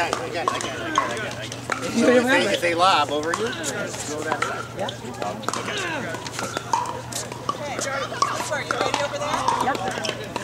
Yeah, I get it, I get it, I get it, I get it, I get it. You So if they, it. if they lob over you, throw that side. Yep. Are you ready over there? Yep.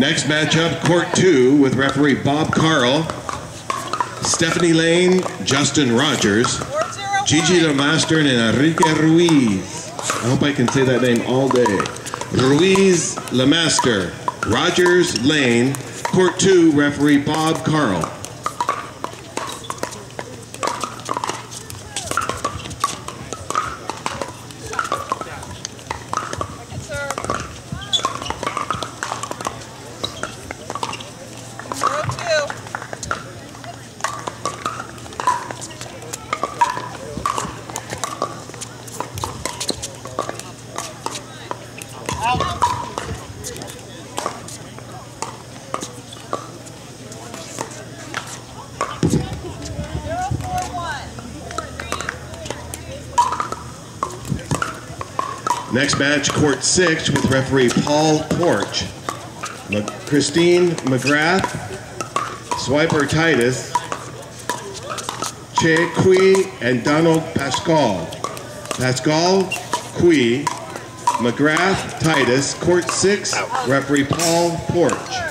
Next matchup, court two, with referee Bob Carl, Stephanie Lane, Justin Rogers, Gigi one. Lemaster, and Enrique Ruiz. I hope I can say that name all day. Ruiz Lemaster, Rogers Lane, court two, referee Bob Carl. Next match, court six, with referee Paul Porch, Christine McGrath, Swiper Titus, Che Kui, and Donald Pascal. Pascal, Kui, McGrath, Titus, court six, referee Paul Porch.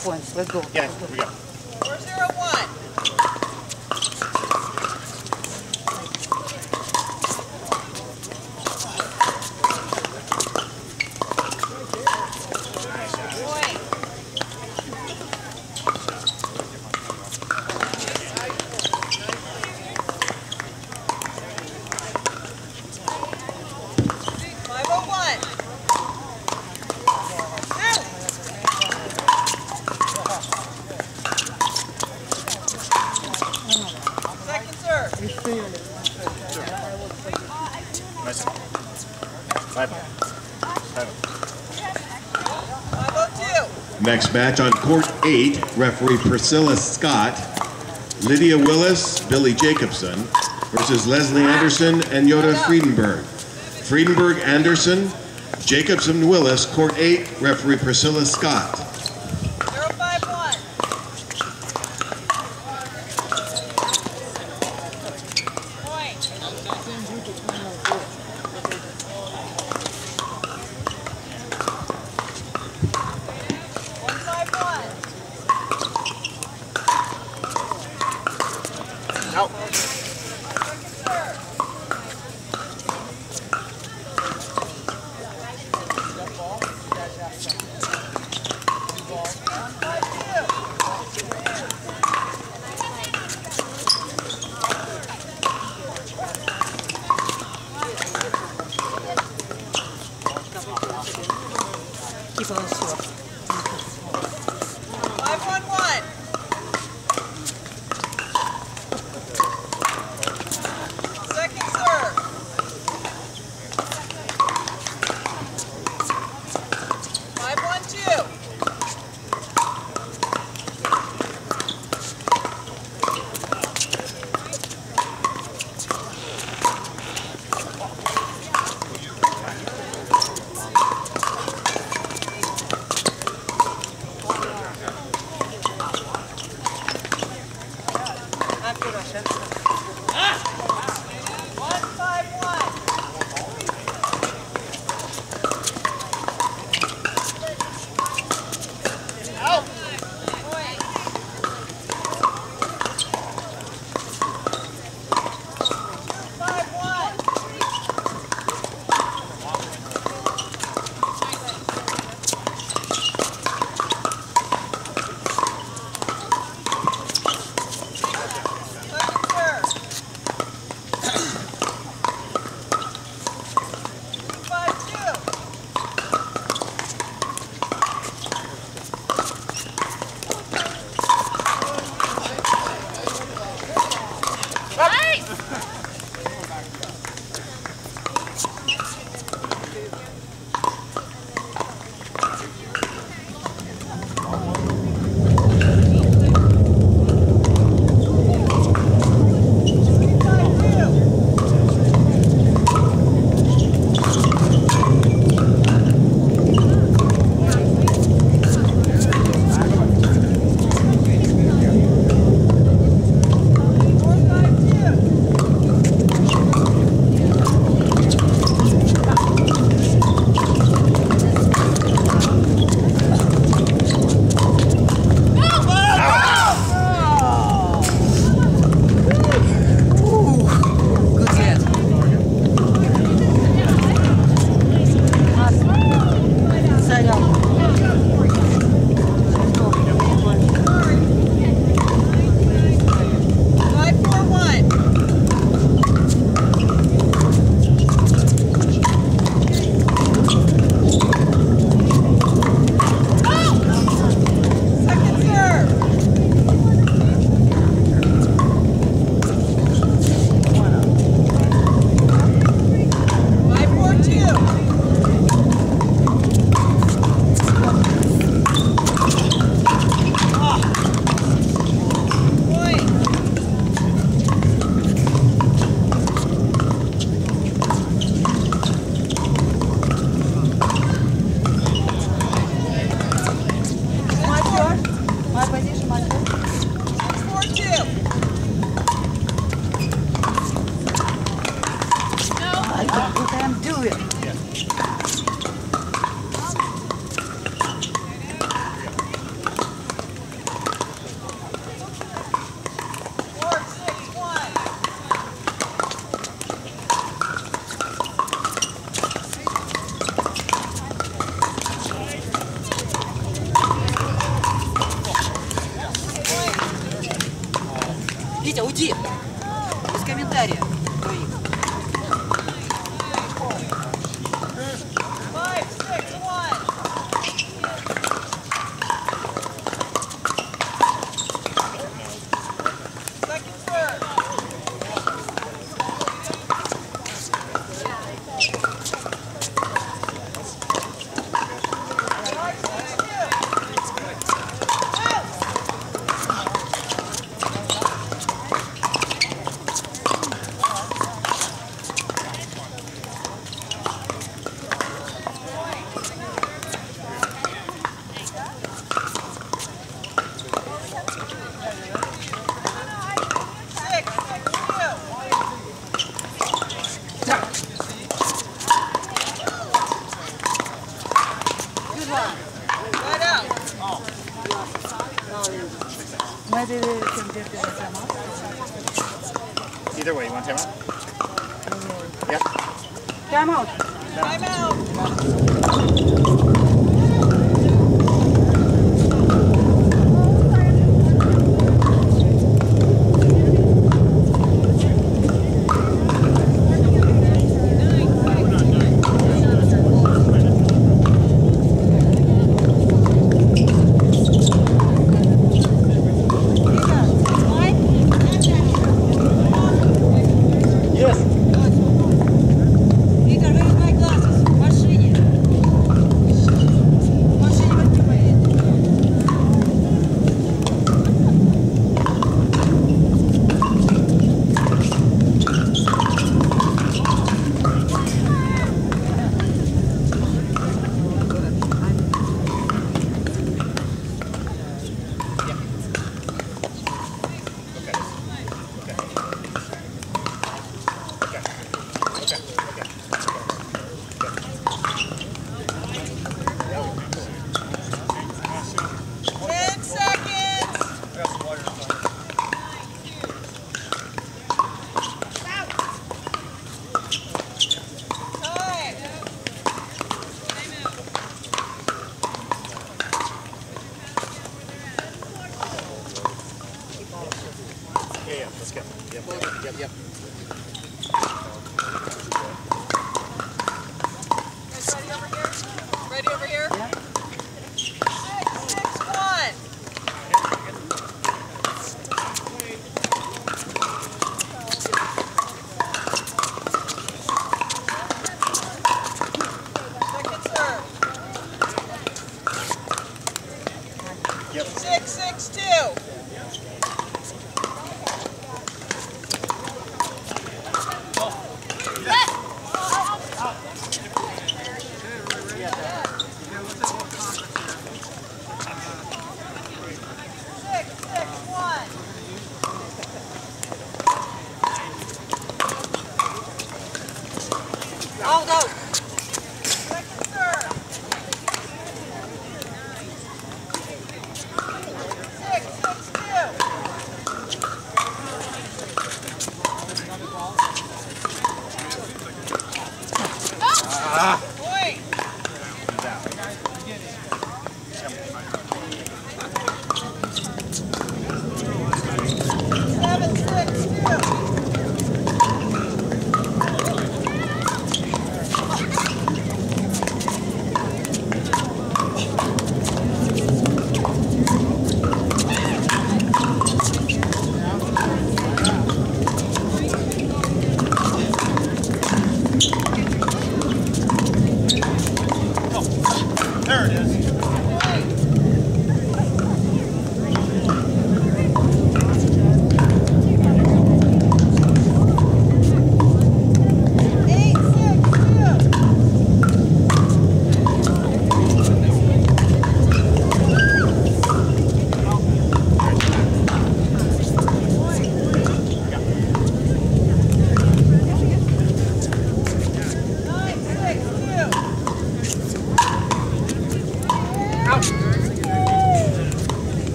points. Let's go. Next match on court eight, referee Priscilla Scott, Lydia Willis, Billy Jacobson versus Leslie Anderson and Yoda Friedenberg. Friedenberg Anderson, Jacobson Willis, court eight, referee Priscilla Scott.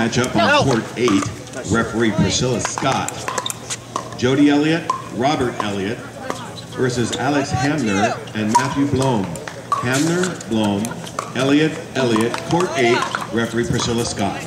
matchup on court eight, referee Priscilla Scott. Jody Elliott, Robert Elliott versus Alex Hamner and Matthew Blom. Hamner, Blom, Elliott, Elliott, court eight, referee Priscilla Scott.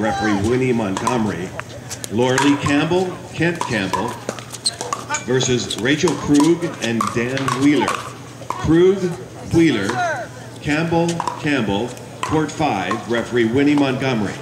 referee Winnie Montgomery, Lorelei Campbell, Kent Campbell, versus Rachel Krug and Dan Wheeler. Krug, Wheeler, Campbell, Campbell, Court 5, referee Winnie Montgomery.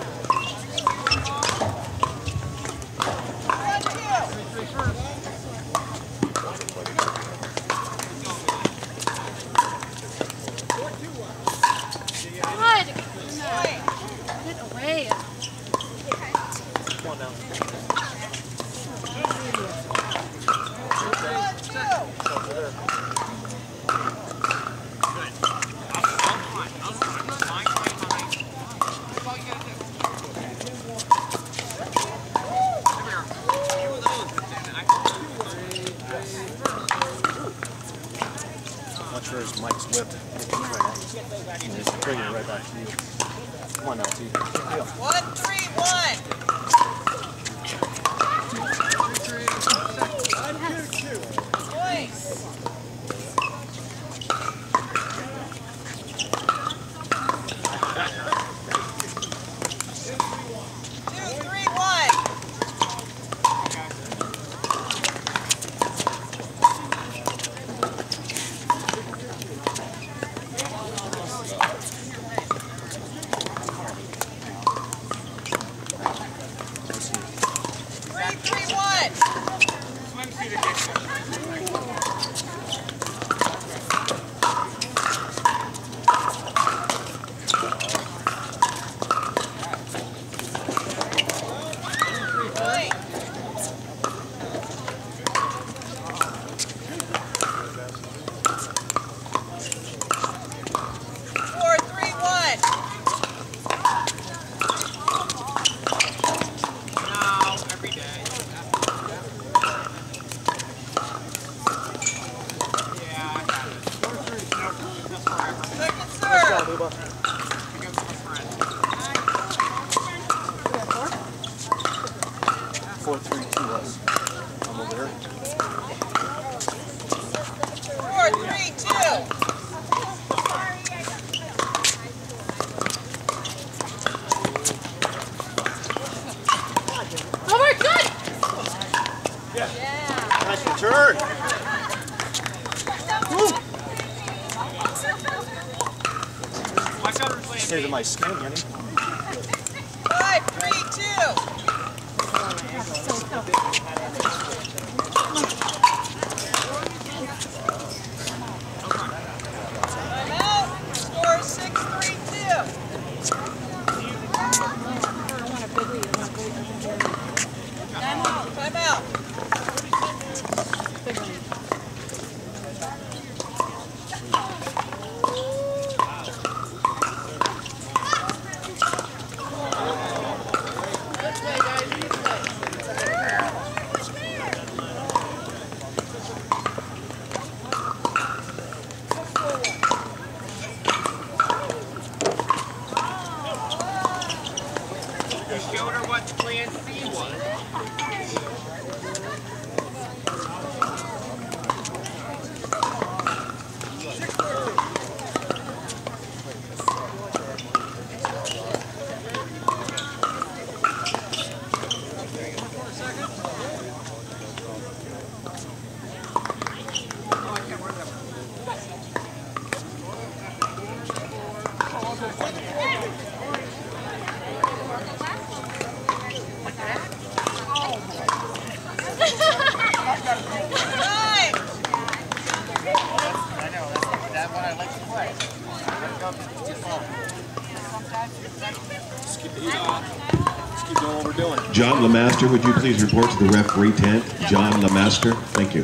Roger, would you please report to the referee tent, John Lamaster? Thank you.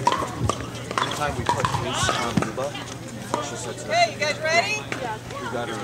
Hey, you guys ready? We got her.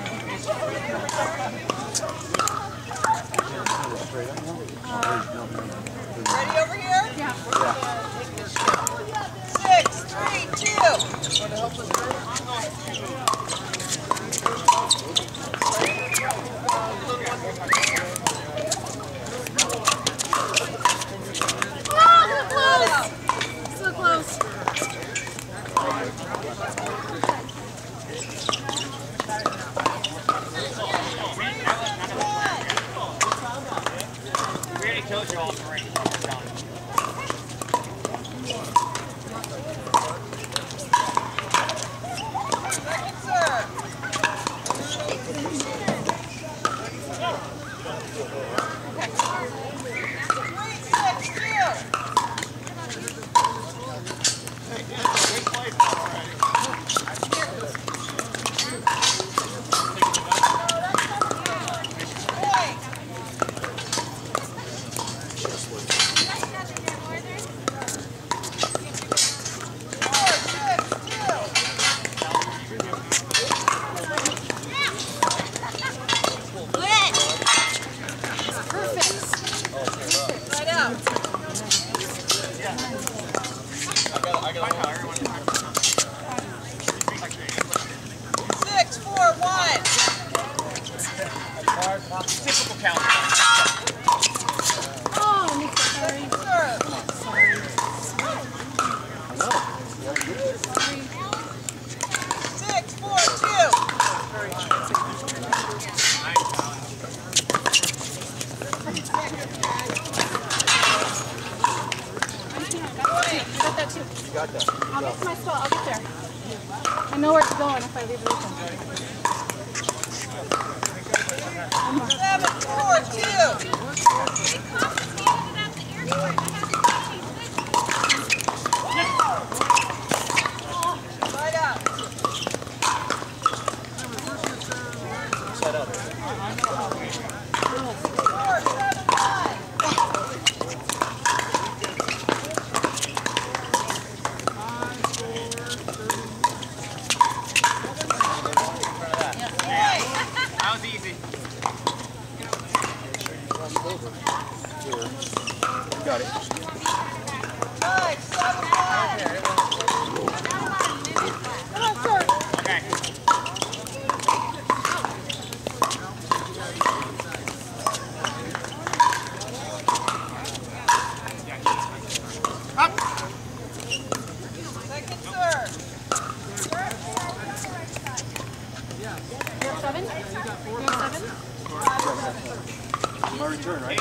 My return, right?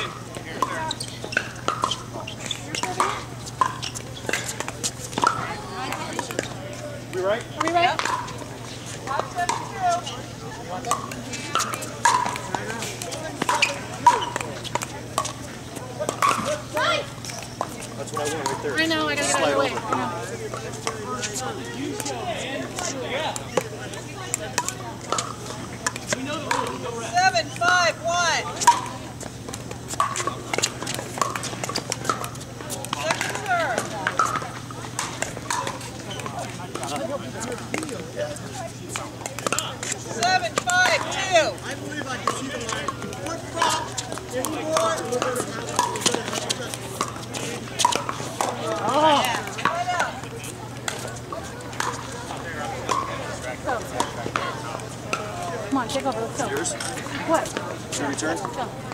Are we right? Are we right? Yep. That's what I want right there. I know, I gotta get out of the way. seven, five, one. I believe I can see the line. Come on, take over. Let's go. What? Should we return?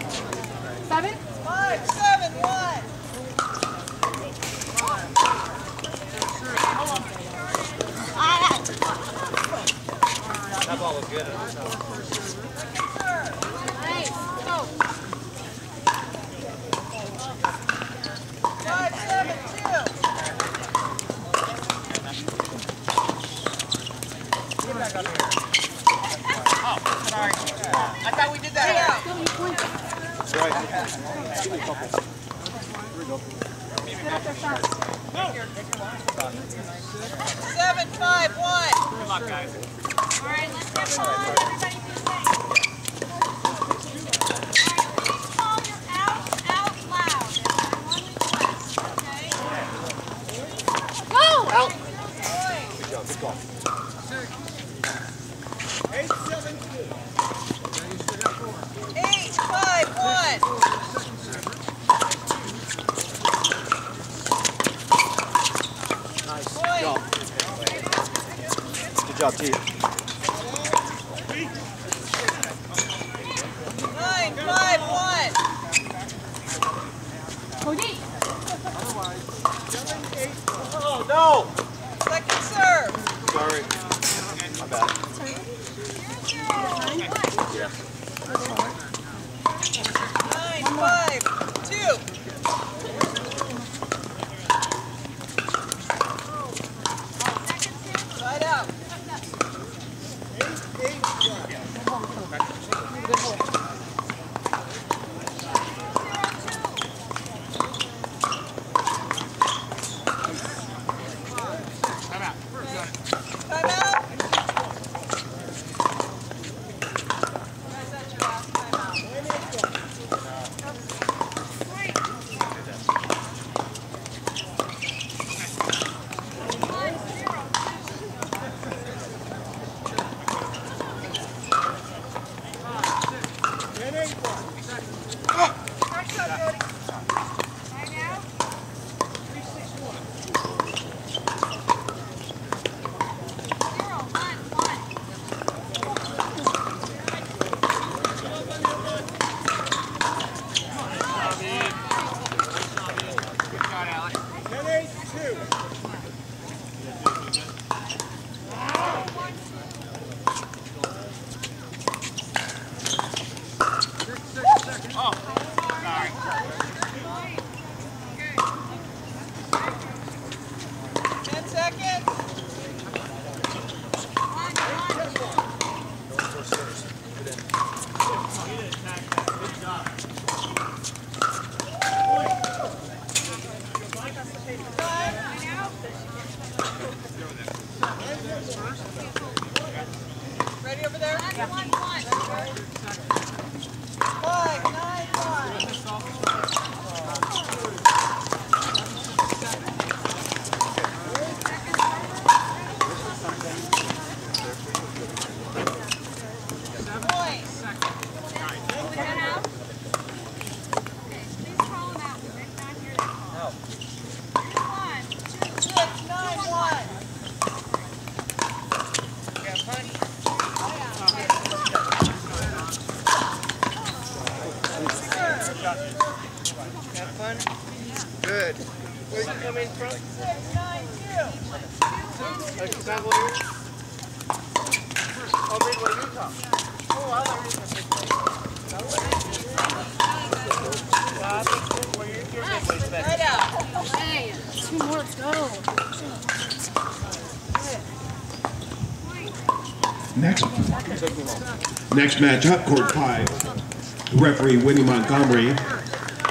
up here. Yeah. Next matchup, court five. Referee Winnie Montgomery,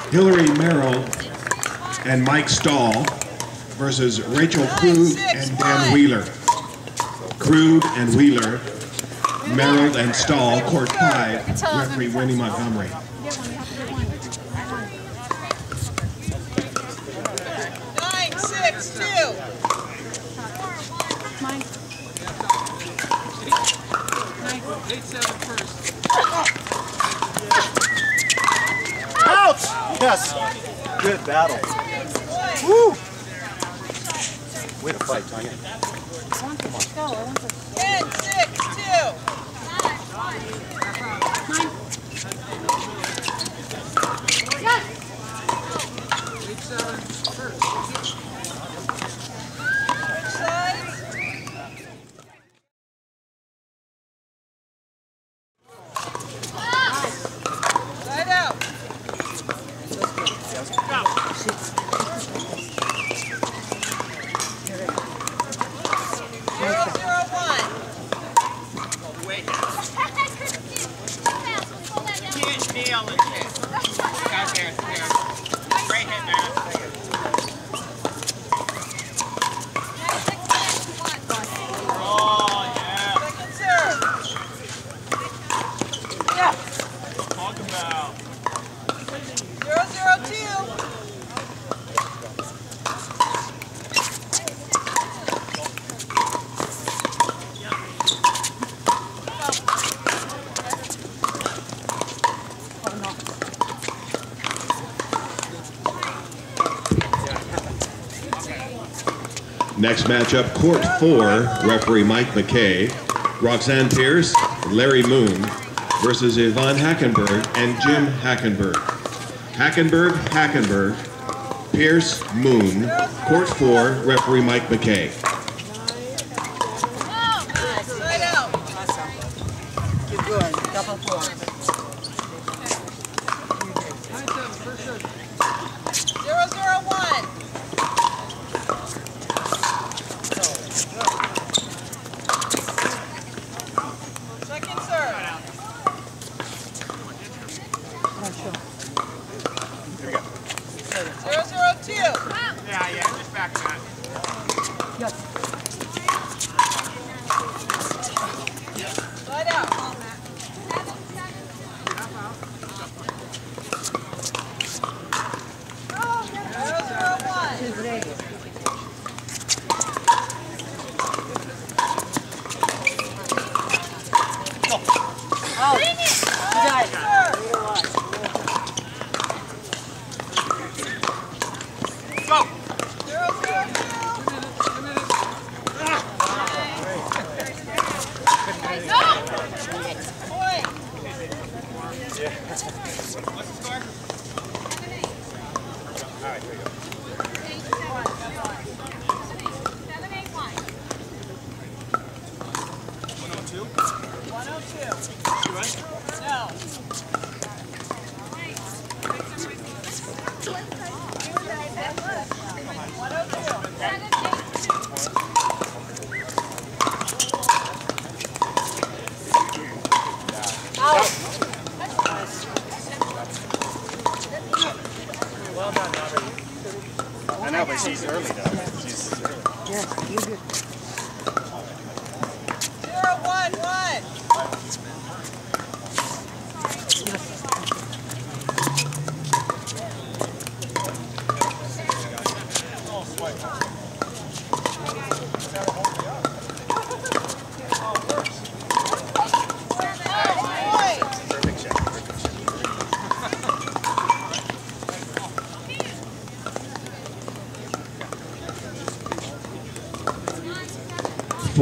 Hillary Merrill, and Mike Stahl versus Rachel Krug and Dan Wheeler. Krug and Wheeler, Merrill and Stahl, court five. Referee Winnie Montgomery. next matchup, court four, referee Mike McKay, Roxanne Pierce, Larry Moon versus Yvonne Hackenberg and Jim Hackenberg. Hackenberg, Hackenberg, Pierce, Moon, court four, referee Mike McKay.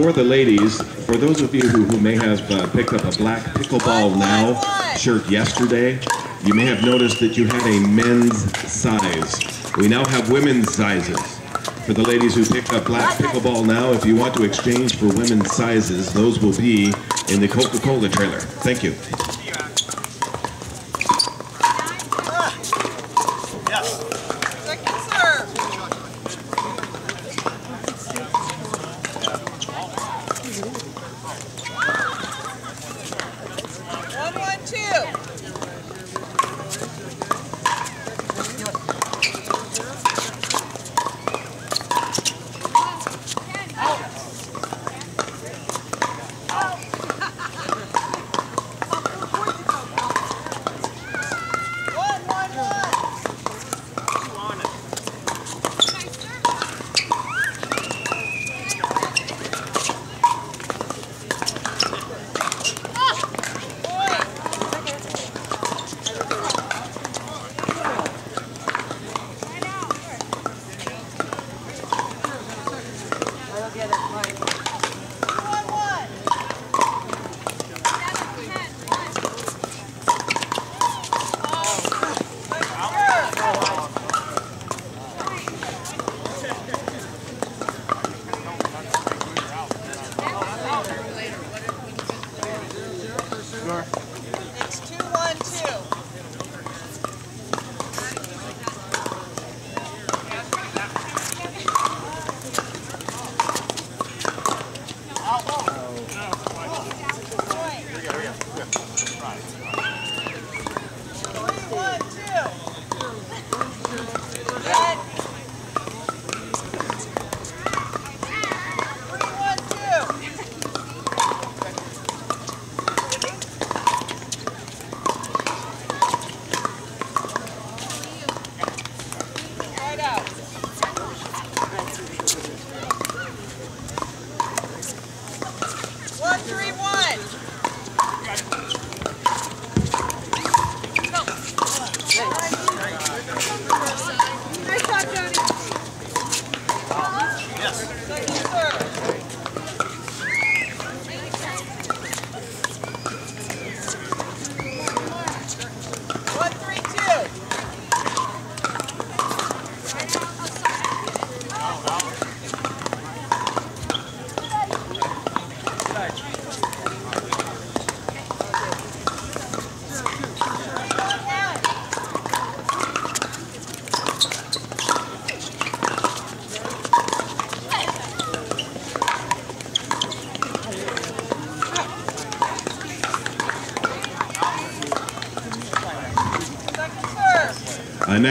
For the ladies, for those of you who, who may have uh, picked up a black Pickleball Now shirt yesterday, you may have noticed that you had a men's size. We now have women's sizes. For the ladies who picked up black Pickleball Now, if you want to exchange for women's sizes, those will be in the Coca-Cola trailer. Thank you.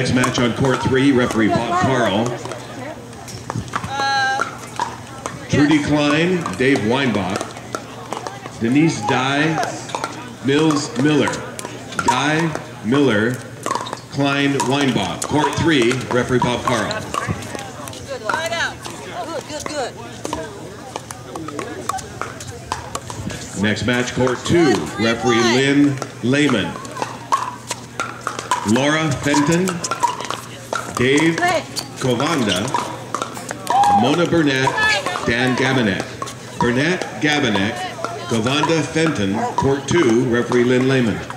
Next match on court three, referee Bob Carl. Trudy Klein, Dave Weinbach, Denise Dye, Mills Miller, Dye Miller, Klein Weinbach. Court three, referee Bob Carl. Next match, court two, referee Lynn Lehman, Laura Fenton, Dave Kovanda, Mona Burnett, Dan Gabinet. Burnett, Gabinet, Kovanda Fenton, court two, referee Lynn Lehman.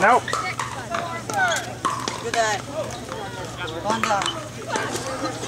Nope. Good that. One down.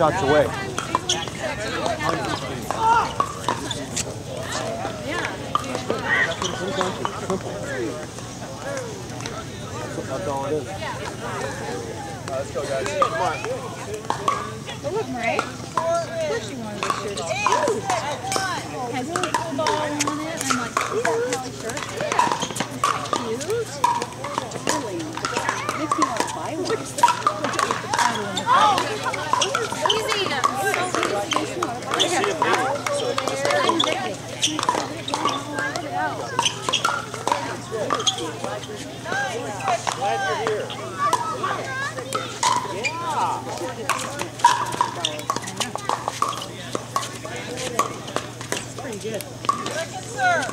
shots away. Simple. That's all it is. let's go, guys. Come on. Oh, look, Murray. Of course you wanted this shirt. It's Eight, cute. six, one. Has a little football on it. And I'm like, is that Kelly shirt? Yeah. Cute. Really? Makes me want to buy one. Look at the title on the back. Easy to. Makes me want to buy one. I'm addicted. Second serve.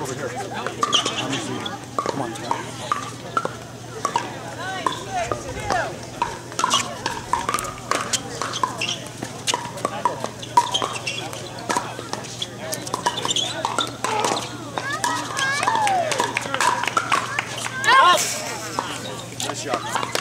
Over here. Let me see. Come on. Nine, six, two. Nice shot. Six,